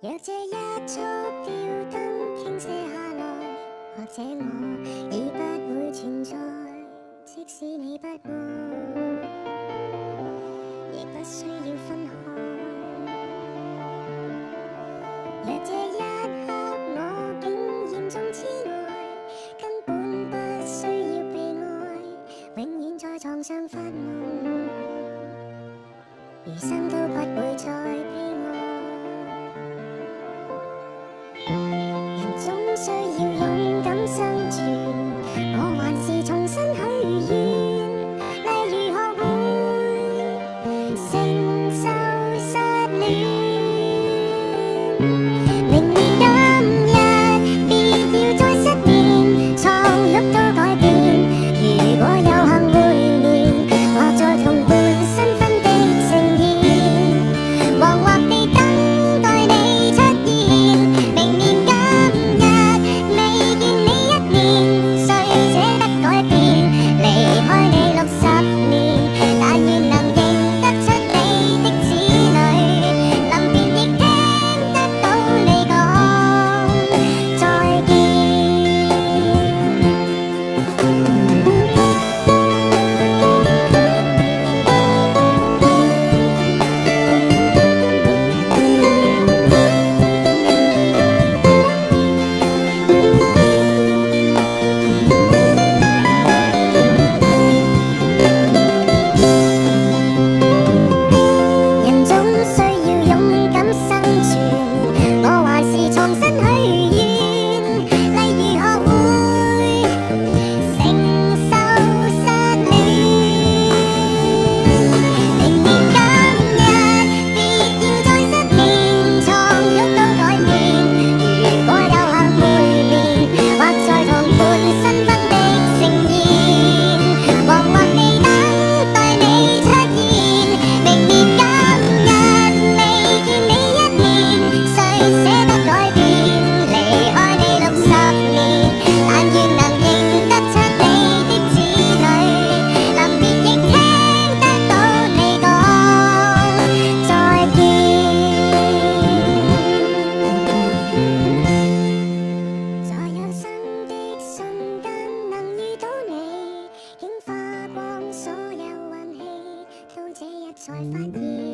若这一束吊灯倾泻下。来，或者我已不会存在。即使你不爱，亦不需要分开。若这一刻我竟严重痴呆，根本不需要被爱，永远在床上发梦，余生都不会再悲生存，我还是重新许愿，例如学会承受失恋。才发现